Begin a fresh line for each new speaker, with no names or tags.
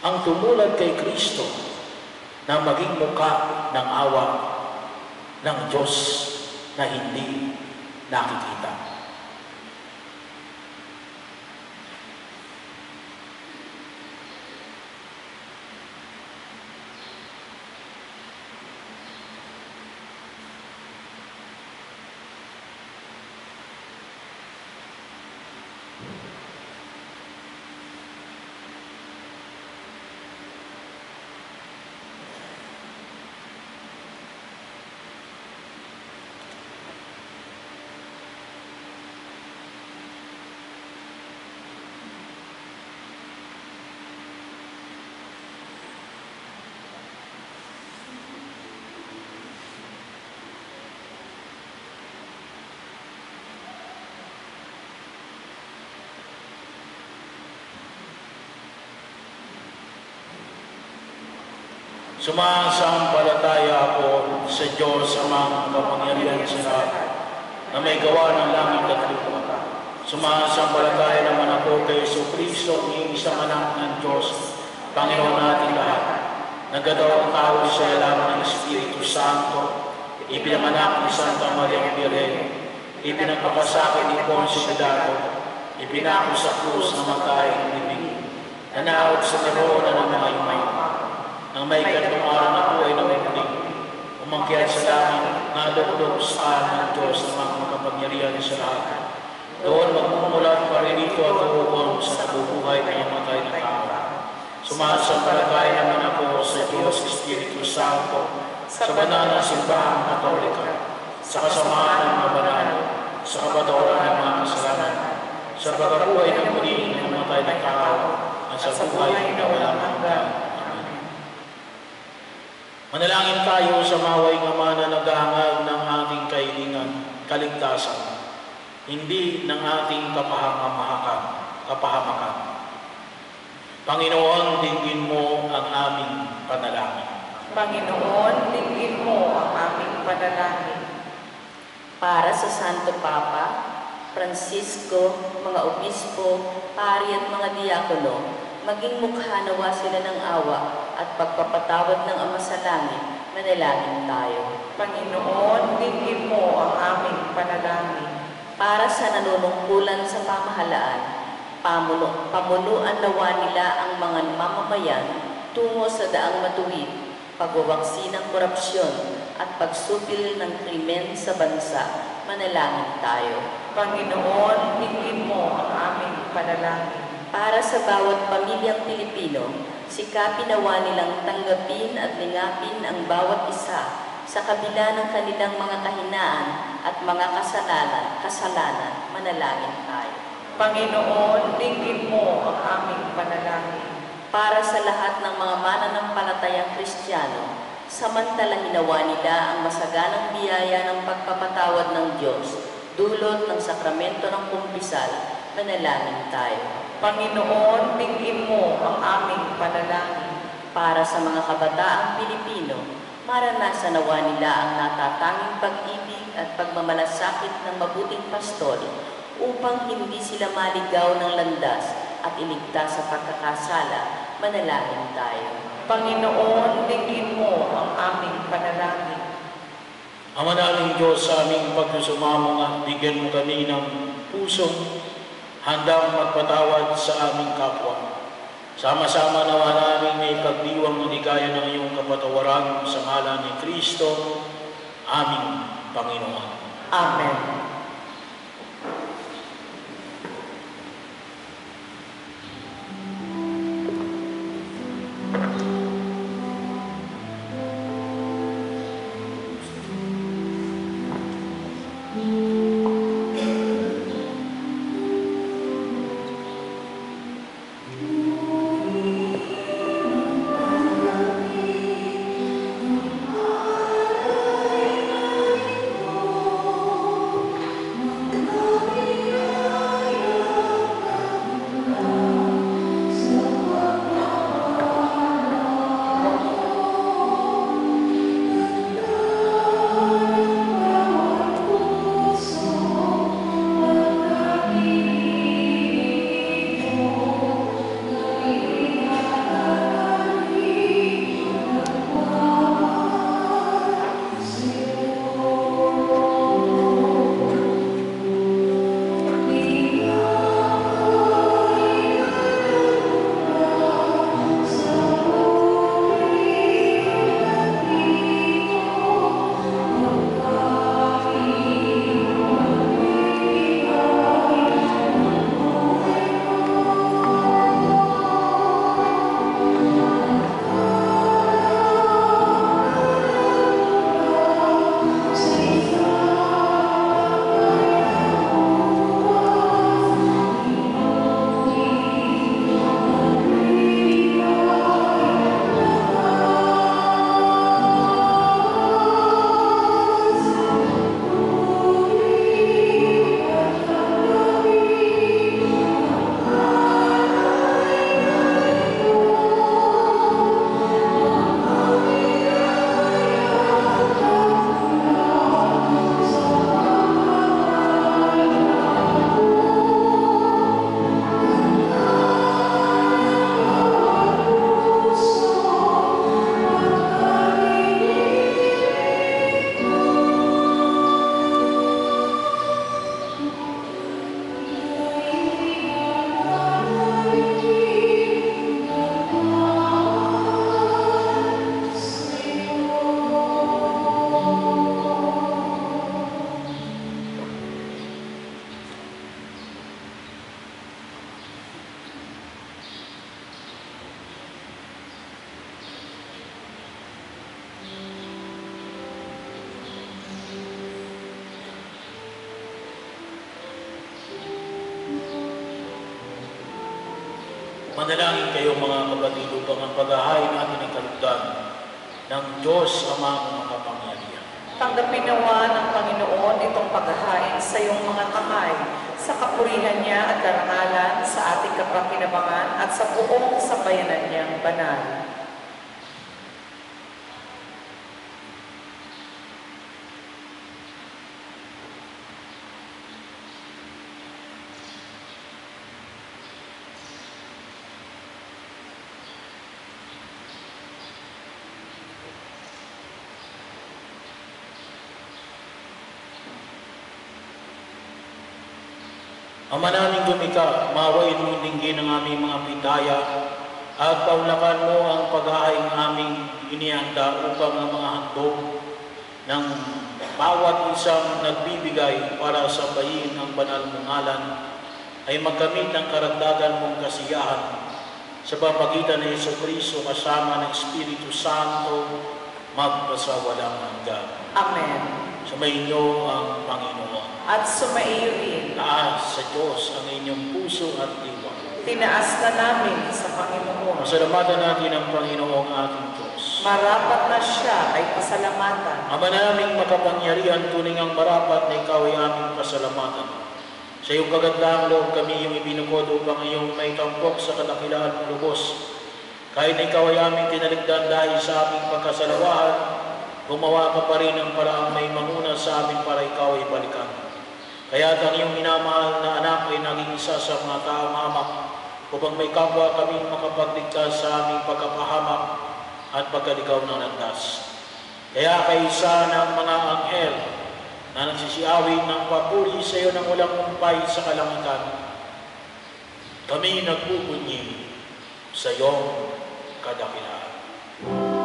ang tumulad kay Kristo na maging mukha ng awa ng Diyos na hindi nakikita. Sumasampalataya ako sa Diyos mga kapangyarihan sa lahat na may gawa ng langit at lupa. Sumasampalataya naman ako kay Yesu Kristo, ang isang anak ng Diyos, Panginoon natin lahat. Nagkatawang tao sa ilalim ng Espiritu Santo, ipinamanak ni Santa Maria Virgen, ipinagpapasakit ni Ponce Pilato, ipinako sa krus na matay ng libing, nanawag sa naroon ng mga imay, ang may katong araw na buhay na may muling, umakyat sa langit, nadugdog sa ng Diyos ng mga makapangyarihan sa lahat. Doon magmumulat pa rin ito at uugon sa nabubuhay na matay na tao. Sumasampalataya naman ako sa Diyos Espiritu Santo, sa banal na simbahang katolika, sa kasamaan ng mga banal, sa kabatawaran ng mga kasalanan, sa pagkabuhay ng muli ng matay na tao, at sa buhay na walang hanggan. Manalangin tayo sa maway ng Ama na naghahangad ng ating kahilingan, kaligtasan, hindi ng ating kapahamakan, kapahamakan. Panginoon, dinggin mo ang aming panalangin.
Panginoon, dinggin mo ang aming panalangin.
Para sa Santo Papa, Francisco, mga obispo, pari at mga diakono, maging mukha nawa sila ng awa at pagpapatawad ng Ama sa Langit, manalangin tayo.
Panginoon, dinggin mo ang aming panalangin.
Para sa nanunungkulan sa pamahalaan, pamuno, pamunuan nawa nila ang mga mamamayan tungo sa daang matuwid, pagwawaksi ng korupsyon at pagsupil ng krimen sa bansa, manalangin tayo.
Panginoon, dinggin mo ang aming panalangin.
Para sa bawat pamilyang Pilipino, sikapin nawa nilang tanggapin at lingapin ang bawat isa sa kabila ng kanilang mga kahinaan at mga kasalanan, kasalanan, manalangin tayo.
Panginoon, dinggin mo ang aming panalangin.
Para sa lahat ng mga mananampalatayang Kristiyano, samantala hinawa nila ang masaganang biyaya ng pagpapatawad ng Diyos, dulot ng sakramento ng kumpisal, manalangin tayo.
Panginoon, dinggin mo ang aming panalangin.
Para sa mga kabataang Pilipino, maranasan nawa nila ang natatanging pag-ibig at pagmamalasakit ng mabuting pastol upang hindi sila maligaw ng landas at iligtas sa pagkakasala, manalangin tayo.
Panginoon, dinggin mo ang aming panalangin.
Ama naming Diyos sa aming pagsusumamo nga, bigyan mo kami ng pusong handang magpatawad sa aming kapwa. Sama-sama nawa namin may pagdiwang ng ligaya ng iyong kapatawaran sa ngalan ni Kristo, aming Panginoon.
Amen.
Manalangin kayo mga kapatid upang ang paghahain natin ay kalugdan ng Diyos Amang makapangyarihan.
Tanggapin nawa ng Panginoon itong paghahain sa iyong mga kamay, sa kapurihan niya at karangalan, sa ating kapakinabangan at sa buong sambayanan niyang banal.
Ama naming lumika, mawain mo dinggin ang aming mga pitaya at paulakan mo ang paghahaing aming inihanda upang ang mga handog ng bawat isang nagbibigay para sa bayin ng banal mong ngalan ay magkamit ng karagdagan mong kasiyahan sa pamagitan ni Yeso Kristo kasama ng Espiritu Santo magpasawalang hanggan.
Amen.
Sumainyo ang Panginoon.
At sumaiyo rin,
Taas sa Diyos ang inyong puso at diwa.
tinaas na namin sa Panginoon.
Masalamatan natin ang Panginoong ating Diyos.
Marapat na siya ay pasalamatan.
Ama naming makapangyarihan, tuning ang marapat na ikaw ay aming pasalamatan. Sa iyong kagandahang loob kami iyong ibinukod upang iyong may tampok sa kadakilaan ng lubos. Kahit ikaw ay aming tinaligdan dahil sa aming pagkasalawahan, gumawa ka pa rin ng paraang may manguna sa amin para ikaw ay balikan. Kaya ang iyong minamahal na anak ay naging isa sa mga taong hamak upang may kapwa kaming makapagligtas sa aming pagkapahamak at pagkaligaw ng landas. Kaya kaisa ng mga anghel na nagsisiawit ng papuri sa iyo ng walang umpay sa kalangitan, kami nagbubunyi sa iyong kadakilaan.